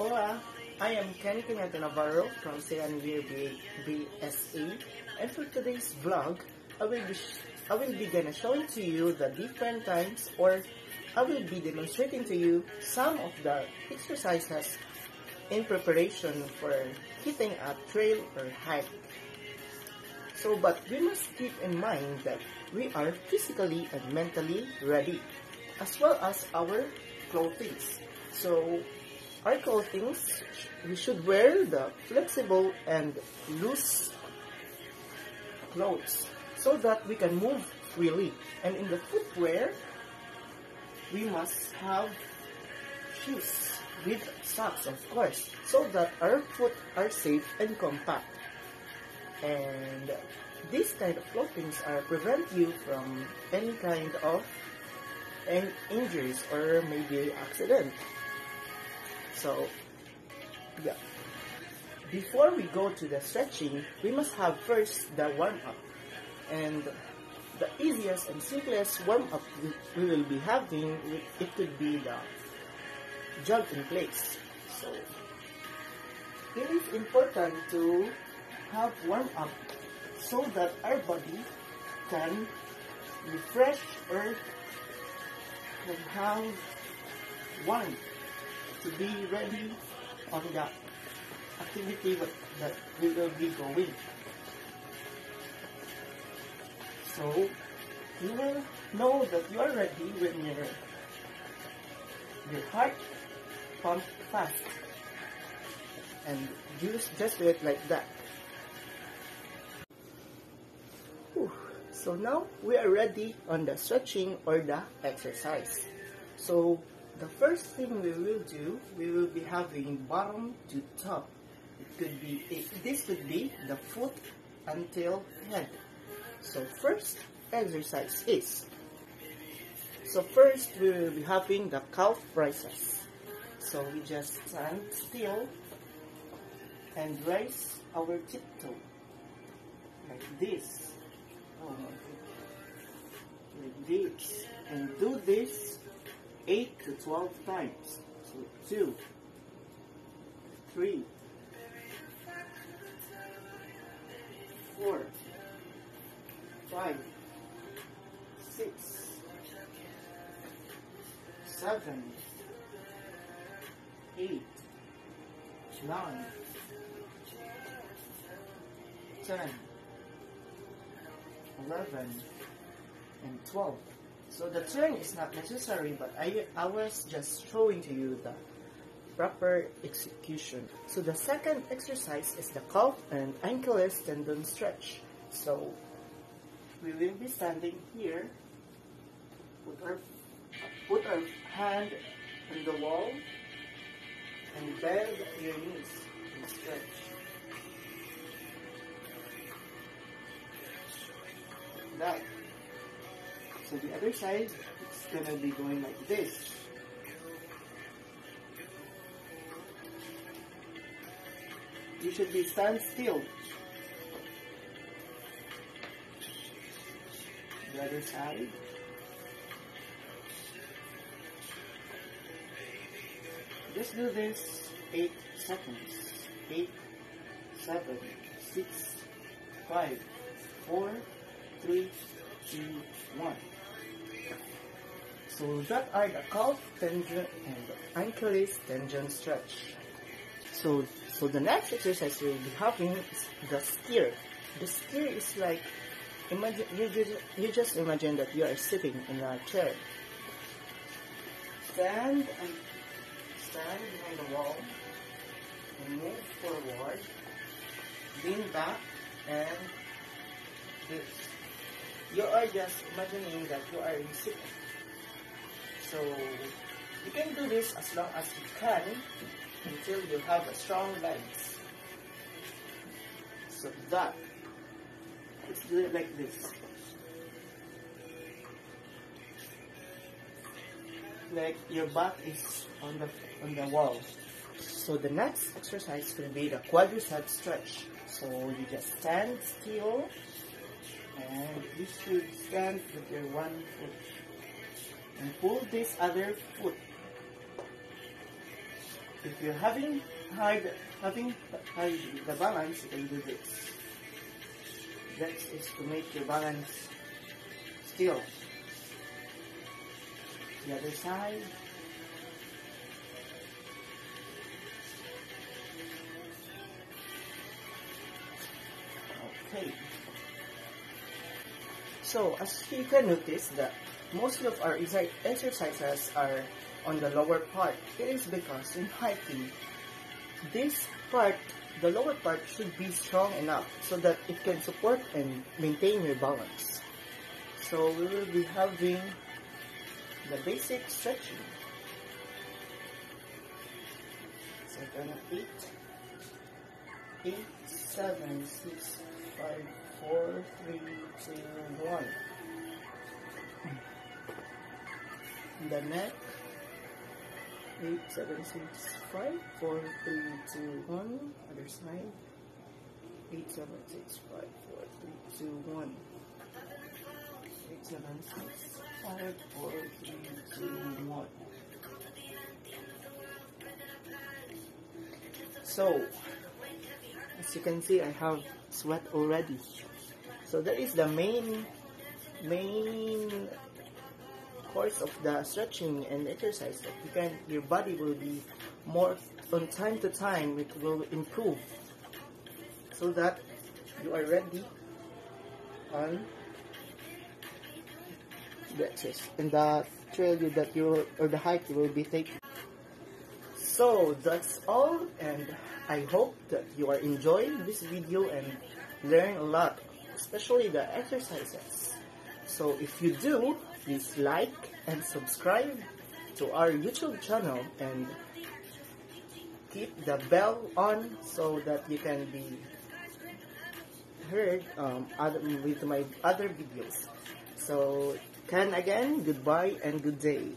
Hola, I am Kenny Pinata Navarro from Seanvir BSE and for today's vlog, I will be I will be gonna showing to you the different times or I will be demonstrating to you some of the exercises in preparation for hitting a trail or hike. So, but we must keep in mind that we are physically and mentally ready, as well as our clothing. So, our clothing, we should wear the flexible and loose clothes so that we can move freely. And in the footwear, we must have shoes with socks, of course, so that our foot are safe and compact. And these kind of clothing are prevent you from any kind of injuries or maybe accident. So, yeah. Before we go to the stretching, we must have first the warm-up. And the easiest and simplest warm-up we will be having, it could be the jog in place. So, it is important to have warm-up so that our body can refresh or can have one to be ready oh, on the activity that, that we will be going. So, you will know that you are ready when your, your heart pumps fast. And just, just do it like that. Whew. So now we are ready on the stretching or the exercise. So the first thing we will do, we will be having bottom to top. It could be, it, this could be the foot until head. So first exercise is, so first we will be having the calf raises. So we just stand still and raise our tiptoe like this. Oh. Like this. And do this 8 to 12 times. So 2, 3, 4, 5, 6, 7, 8, 9, 10, 11, and 12. So the turn is not necessary, but I, I was just showing to you the proper execution. So the second exercise is the calf and Achilles tendon stretch. So we will be standing here, put our, put our hand on the wall, and bend your knees and stretch. That. So the other side, it's gonna be going like this. You should be stand still. The other side. Just do this 8 seconds. 8, 7, 6, 5, 4, 3, 2, 1. So that are the calf tendon and Achilles tendon stretch. So, so the next exercise we'll be having is the steer. The steer is like, imagine you just, you just imagine that you are sitting in a chair. Stand and stand behind the wall and move forward, lean back, and this. You are just imagining that you are in sitting. So you can do this as long as you can until you have a strong legs. So that, let's do it like this. Like your back is on the on the wall. So the next exercise will be the quadricep stretch. So you just stand still and you should stand with your one foot and pull this other foot if you're having hard having the balance, you can do this. That is to make your balance still. The other side. So, as you can notice that most of our exercises are on the lower part. It is because in hiking, this part, the lower part should be strong enough so that it can support and maintain your balance. So we will be having the basic stretching. So gonna eight, eight, seven, six, five, four, The neck, eight, seven, six, five, four, three, two, one. Other side, eight, seven, six, five, four, three, two, one. Eight, seven, six, five, four, three, two, one. So, as you can see, I have sweat already. So that is the main, main course of the stretching and exercise that you can, your body will be more from time to time. It will improve so that you are ready on the exercise and the trail that you or the hike you will be taking. So that's all and I hope that you are enjoying this video and learn a lot, especially the exercises. So if you do, please like and subscribe to our YouTube channel and keep the bell on so that you can be heard um, other, with my other videos. So, can again, goodbye and good day.